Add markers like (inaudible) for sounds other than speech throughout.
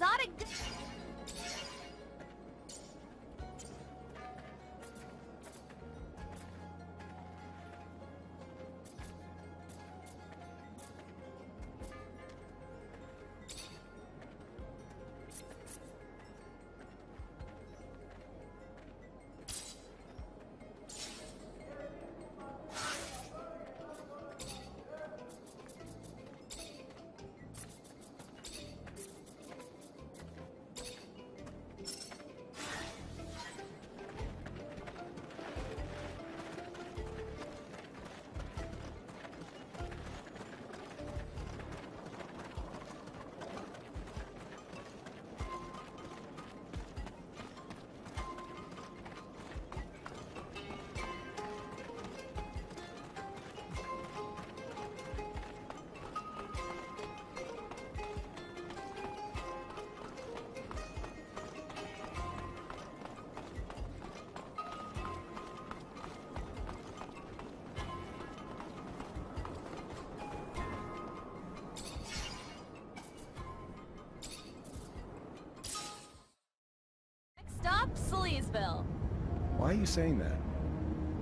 exotic. Sleazeville. Why are you saying that?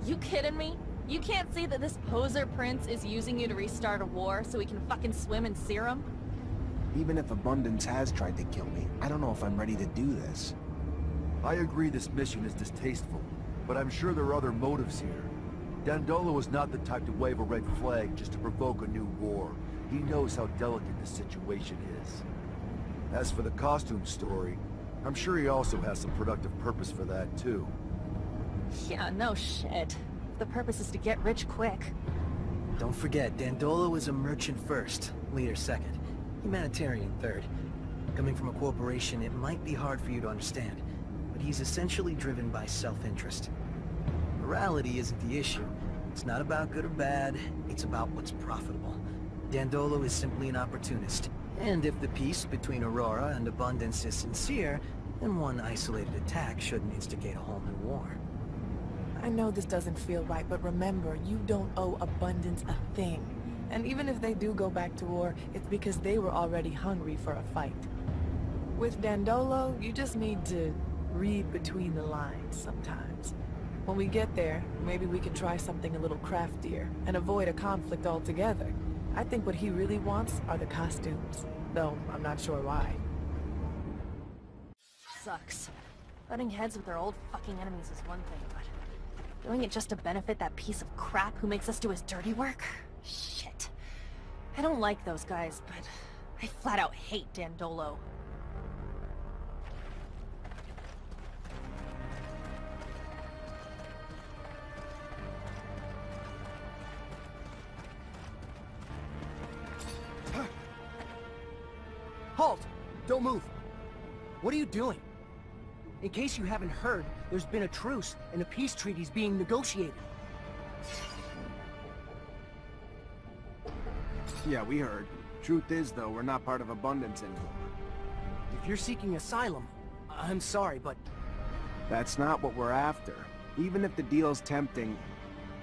You kidding me? You can't see that this poser prince is using you to restart a war so he can fucking swim in serum? Even if Abundance has tried to kill me, I don't know if I'm ready to do this. I agree this mission is distasteful, but I'm sure there are other motives here. Dandolo is not the type to wave a red flag just to provoke a new war. He knows how delicate the situation is. As for the costume story, I'm sure he also has some productive purpose for that, too. Yeah, no shit. The purpose is to get rich quick. Don't forget, Dandolo is a merchant first, leader second, humanitarian third. Coming from a corporation, it might be hard for you to understand, but he's essentially driven by self-interest. Morality isn't the issue. It's not about good or bad, it's about what's profitable. Dandolo is simply an opportunist. And if the peace between Aurora and Abundance is sincere, then one isolated attack shouldn't instigate a whole new war. I know this doesn't feel right, but remember, you don't owe Abundance a thing. And even if they do go back to war, it's because they were already hungry for a fight. With Dandolo, you just need to read between the lines sometimes. When we get there, maybe we can try something a little craftier and avoid a conflict altogether. I think what he really wants are the costumes, though I'm not sure why. Sucks. Butting heads with our old fucking enemies is one thing, but doing it just to benefit that piece of crap who makes us do his dirty work? Shit. I don't like those guys, but I flat out hate Dandolo. Halt! Don't move! What are you doing? In case you haven't heard, there's been a truce, and a peace treaty's being negotiated. Yeah, we heard. Truth is, though, we're not part of Abundance anymore. If you're seeking asylum, I'm sorry, but That's not what we're after. Even if the deal's tempting...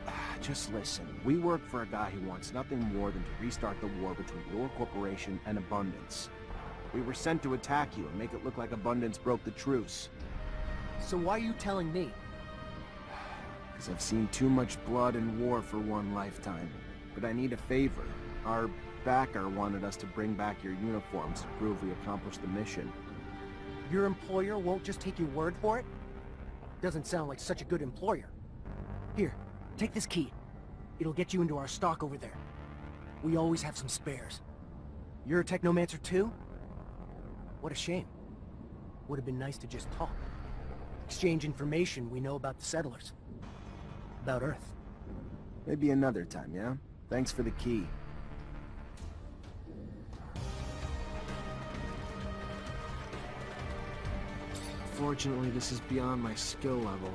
(sighs) Just listen. We work for a guy who wants nothing more than to restart the war between your corporation and Abundance. We were sent to attack you and make it look like Abundance broke the truce. So why are you telling me? Because I've seen too much blood and war for one lifetime. But I need a favor. Our backer wanted us to bring back your uniforms to prove we accomplished the mission. Your employer won't just take your word for it? Doesn't sound like such a good employer. Here, take this key. It'll get you into our stock over there. We always have some spares. You're a Technomancer too? What a shame. Would have been nice to just talk. Exchange information we know about the settlers. About Earth. Maybe another time, yeah? Thanks for the key. Fortunately, this is beyond my skill level.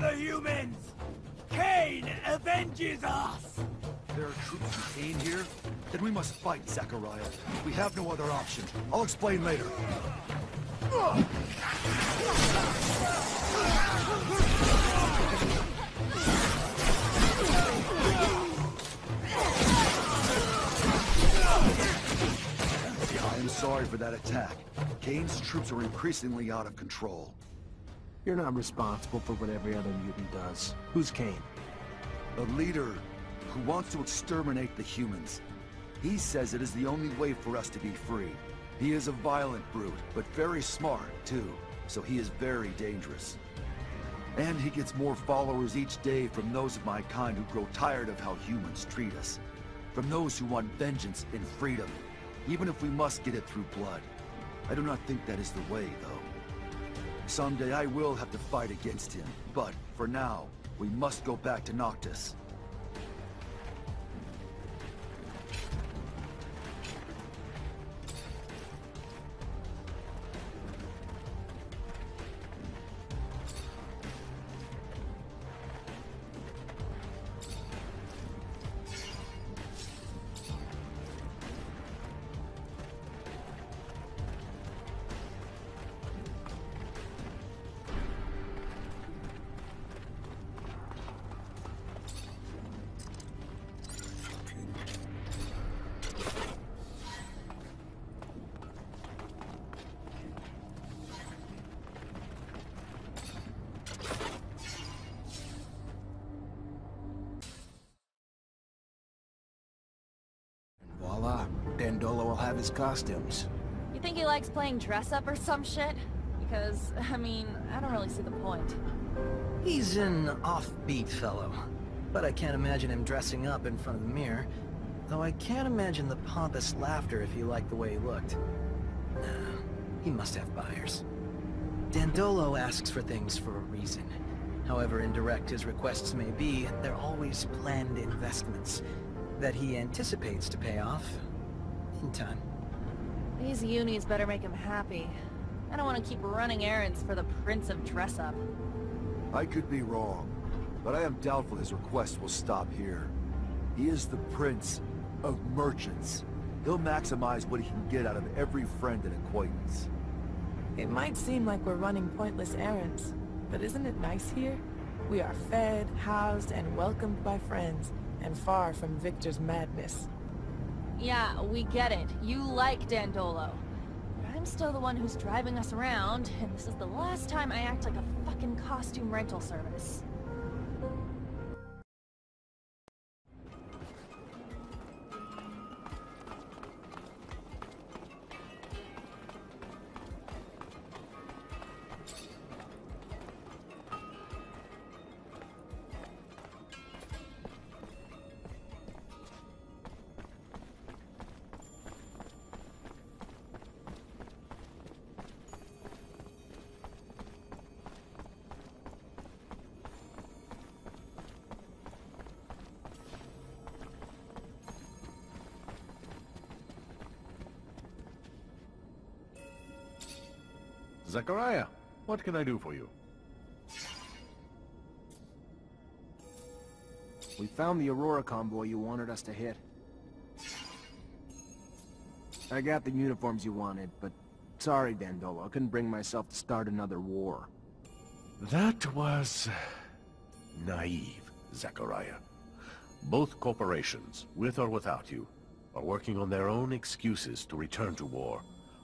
The humans! Cain avenges us! There are troops from Cain here? Then we must fight, Zachariah. We have no other option. I'll explain later. I am sorry for that attack. Cain's troops are increasingly out of control. You're not responsible for what every other mutant does. Who's Cain? A leader who wants to exterminate the humans. He says it is the only way for us to be free. He is a violent brute, but very smart, too. So he is very dangerous. And he gets more followers each day from those of my kind who grow tired of how humans treat us. From those who want vengeance and freedom, even if we must get it through blood. I do not think that is the way, though. Someday I will have to fight against him, but for now, we must go back to Noctis. His costumes. You think he likes playing dress-up or some shit? Because, I mean, I don't really see the point. He's an offbeat fellow, but I can't imagine him dressing up in front of the mirror. Though I can't imagine the pompous laughter if he liked the way he looked. Nah, he must have buyers. Dandolo asks for things for a reason. However indirect his requests may be, they're always planned investments that he anticipates to pay off in time. These unis better make him happy. I don't want to keep running errands for the Prince of Dress-Up. I could be wrong, but I am doubtful his request will stop here. He is the prince of merchants. He'll maximize what he can get out of every friend and acquaintance. It might seem like we're running pointless errands, but isn't it nice here? We are fed, housed, and welcomed by friends, and far from Victor's madness. Yeah, we get it. You like Dandolo. But I'm still the one who's driving us around, and this is the last time I act like a fucking costume rental service. Zachariah, what can I do for you? We found the Aurora convoy you wanted us to hit. I got the uniforms you wanted, but sorry, Dandolo. I couldn't bring myself to start another war. That was... naive, Zachariah. Both corporations, with or without you, are working on their own excuses to return to war.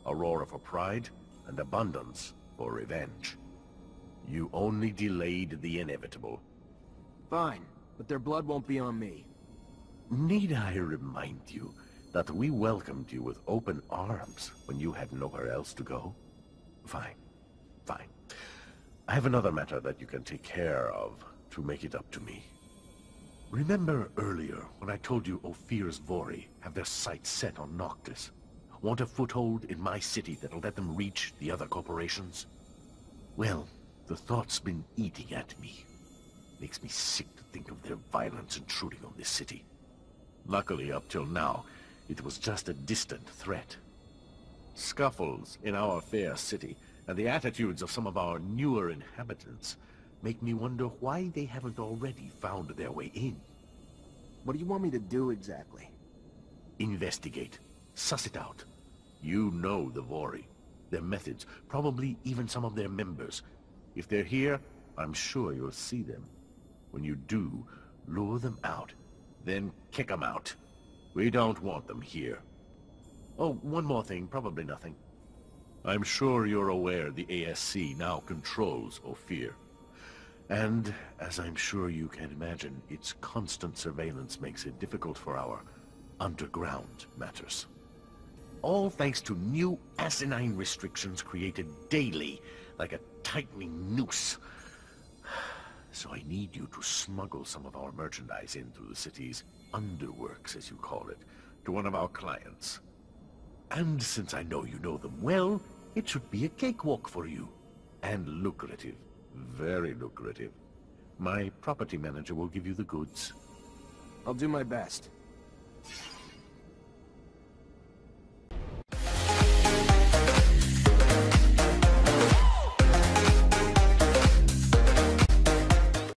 Aurora for pride, and abundance for revenge. You only delayed the inevitable. Fine, but their blood won't be on me. Need I remind you that we welcomed you with open arms when you had nowhere else to go? Fine. Fine. I have another matter that you can take care of to make it up to me. Remember earlier when I told you Ophir's Vori have their sights set on Noctis? Want a foothold in my city that'll let them reach the other corporations? Well, the thought's been eating at me. Makes me sick to think of their violence intruding on this city. Luckily, up till now, it was just a distant threat. Scuffles in our fair city, and the attitudes of some of our newer inhabitants, make me wonder why they haven't already found their way in. What do you want me to do exactly? Investigate. Suss it out. You know the Vori. Their methods, probably even some of their members. If they're here, I'm sure you'll see them. When you do, lure them out. Then kick them out. We don't want them here. Oh, one more thing, probably nothing. I'm sure you're aware the ASC now controls Ophir. And, as I'm sure you can imagine, its constant surveillance makes it difficult for our underground matters. All thanks to new asinine restrictions created daily, like a tightening noose. (sighs) So I need you to smuggle some of our merchandise in through the city's underworks, as you call it, to one of our clients. And since I know you know them well, it should be a cakewalk for you. And lucrative. Very lucrative. My property manager will give you the goods. I'll do my best.